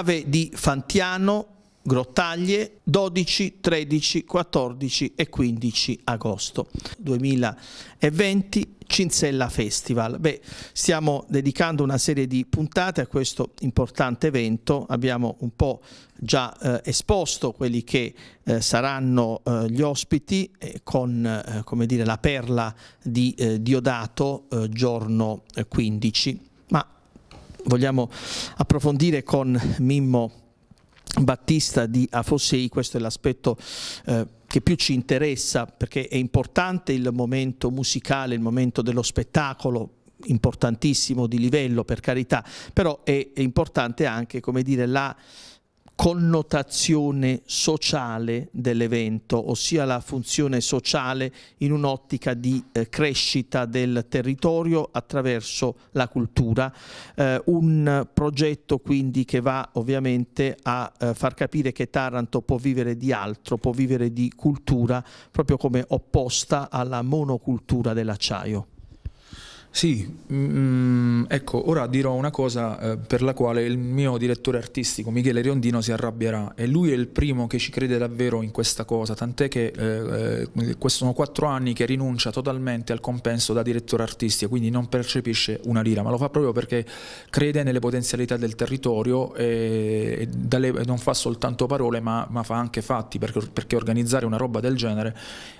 Cave di Fantiano, Grottaglie 12, 13, 14 e 15 agosto 2020 Cinzella Festival. Beh, stiamo dedicando una serie di puntate a questo importante evento, abbiamo un po' già eh, esposto quelli che eh, saranno eh, gli ospiti eh, con eh, come dire, la perla di eh, Diodato giorno 15, ma vogliamo approfondire con Mimmo Battista di Afosei, questo è l'aspetto eh, che più ci interessa perché è importante il momento musicale, il momento dello spettacolo, importantissimo di livello per carità, però è, è importante anche come dire, la connotazione sociale dell'evento, ossia la funzione sociale in un'ottica di eh, crescita del territorio attraverso la cultura. Eh, un progetto quindi che va ovviamente a eh, far capire che Taranto può vivere di altro, può vivere di cultura, proprio come opposta alla monocultura dell'acciaio. Sì, mm, ecco, ora dirò una cosa eh, per la quale il mio direttore artistico Michele Riondino si arrabbierà. E lui è il primo che ci crede davvero in questa cosa, tant'è che eh, eh, sono quattro anni che rinuncia totalmente al compenso da direttore artistico, quindi non percepisce una lira, ma lo fa proprio perché crede nelle potenzialità del territorio e dalle, non fa soltanto parole ma, ma fa anche fatti, perché, perché, organizzare una roba del genere,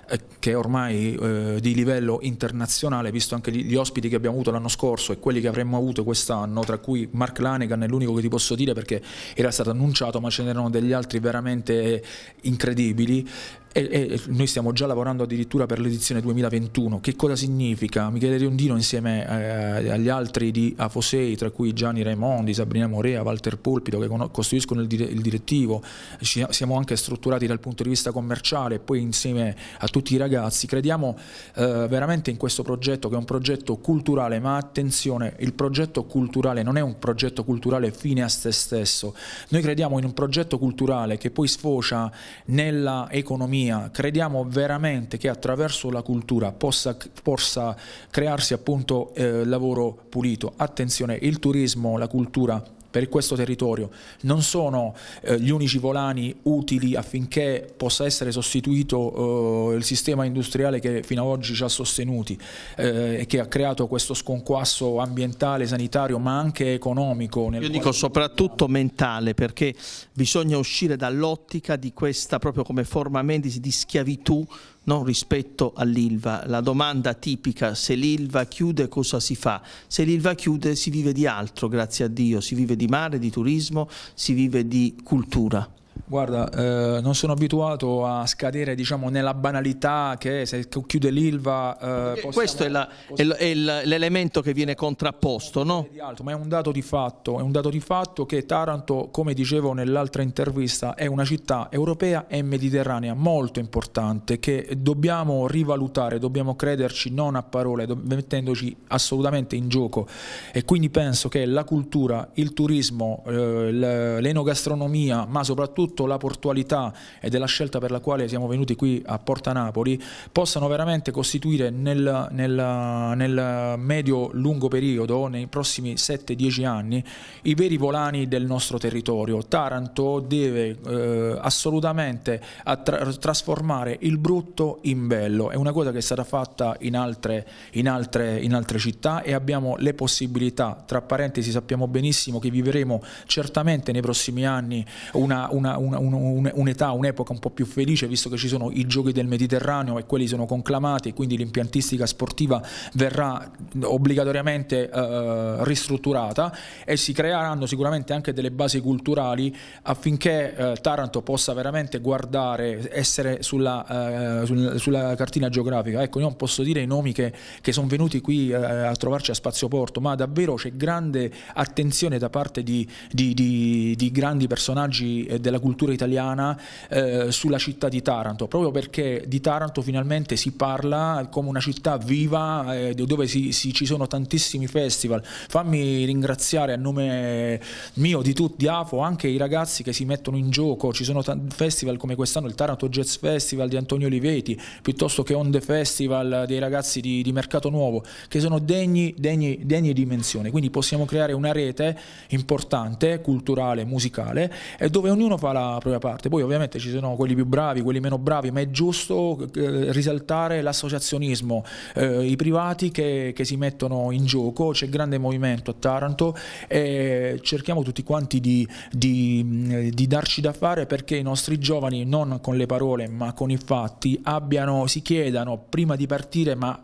eh, che è ormai eh, di livello internazionale, visto anche gli, gli ospiti ospiti che abbiamo avuto l'anno scorso e quelli che avremmo avuto quest'anno, tra cui Mark Lanegan è l'unico che ti posso dire perché era stato annunciato, ma ce n'erano degli altri veramente incredibili, e, e, noi stiamo già lavorando addirittura per l'edizione 2021. Che cosa significa? Michele Riondino insieme eh, agli altri di Afosei, tra cui Gianni Raimondi, Sabrina Morea, Walter Pulpito, che costruiscono il, dire il, direttivo, ci siamo anche strutturati dal punto di vista commerciale e poi insieme a tutti i ragazzi crediamo eh, veramente in questo progetto che è un progetto culturale, ma attenzione, il progetto culturale non è un progetto culturale fine a se stesso, noi crediamo in un progetto culturale che poi sfocia nella economia economia, crediamo veramente che attraverso la cultura possa, possa crearsi appunto eh, lavoro pulito. Attenzione, il turismo, la cultura per questo territorio non sono eh, gli unici volani utili affinché possa essere sostituito eh, il sistema industriale che fino ad oggi ci ha sostenuti eh, e che ha creato questo sconquasso ambientale, sanitario ma anche economico. Io dico soprattutto mentale perché bisogna uscire dall'ottica di questa proprio come forma mentis di schiavitù no? rispetto all'Ilva. La domanda tipica, se l'Ilva chiude cosa si fa? Se l'Ilva chiude si vive di altro, grazie a Dio, si vive di mare, di turismo, si vive di cultura. Guarda, eh, non sono abituato a scadere diciamo, nella banalità che se chiude l'Ilva... Eh, possiamo, questo è, la, possiamo... è l'elemento che viene contrapposto, no? Ma è un dato di fatto, è un dato di fatto che Taranto, come dicevo nell'altra intervista, è una città europea e mediterranea molto importante che dobbiamo rivalutare, dobbiamo crederci non a parole, mettendoci assolutamente in gioco e quindi penso che la cultura, il turismo, eh, l'enogastronomia, ma soprattutto soprattutto la portualità e della scelta per la quale siamo venuti qui a Porta Napoli possano veramente costituire nel, nel, nel medio-lungo periodo, nei prossimi 7-10 anni, i veri volani del nostro territorio. Taranto deve eh, assolutamente tra trasformare il brutto in bello, è una cosa che è stata fatta in altre, in altre, in altre città e abbiamo le possibilità, tra parentesi sappiamo benissimo che vivremo certamente nei prossimi anni una, una una, una, un'età, un'epoca un po' più felice, visto che ci sono i giochi del Mediterraneo e quelli sono conclamati e quindi l'impiantistica sportiva verrà obbligatoriamente eh, ristrutturata e si creeranno sicuramente anche delle basi culturali affinché eh, Taranto possa veramente guardare, essere sulla, eh, sulla, sulla, cartina geografica. Ecco, io non posso dire i nomi che, che sono venuti qui eh, a trovarci a Spazio Porto, ma davvero c'è grande attenzione da parte di, di, di, di grandi personaggi della cultura italiana eh, sulla città di Taranto, proprio perché di Taranto finalmente si parla come una città viva eh, dove si, si, ci sono tantissimi festival. Fammi ringraziare a nome mio, di tutti, di AFO, anche i ragazzi che si mettono in gioco, ci sono festival come quest'anno il Taranto Jazz Festival di Antonio Oliveti, piuttosto che Onde Festival dei ragazzi di, di Mercato Nuovo, che sono degni, degni, degni dimensione. Quindi possiamo creare una rete importante, culturale, musicale, dove ognuno fa la propria parte. Poi ovviamente ci sono quelli più bravi, quelli meno bravi, ma è giusto eh, risaltare l'associazionismo, eh, i privati che, che, si mettono in gioco, c'è grande movimento a Taranto e cerchiamo tutti quanti di, di, di darci da fare perché i nostri giovani, non con le parole ma con i fatti, abbiano, si chiedano prima di partire ma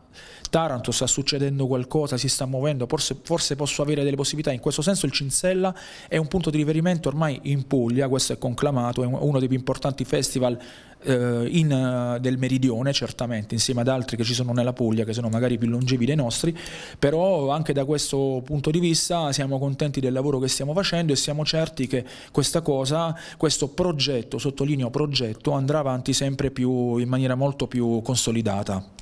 Taranto sta succedendo qualcosa, si sta muovendo, forse, forse, posso avere delle possibilità. In questo senso il Cinsella è un punto di riferimento ormai in Puglia, questo è conclamato, è uno dei più importanti festival eh, in, uh, del meridione, certamente, insieme ad altri che ci sono nella Puglia, che sono magari più longevi dei nostri, però anche da questo punto di vista siamo contenti del lavoro che stiamo facendo e siamo certi che questa cosa, questo progetto, sottolineo progetto, andrà avanti sempre più in maniera molto più consolidata.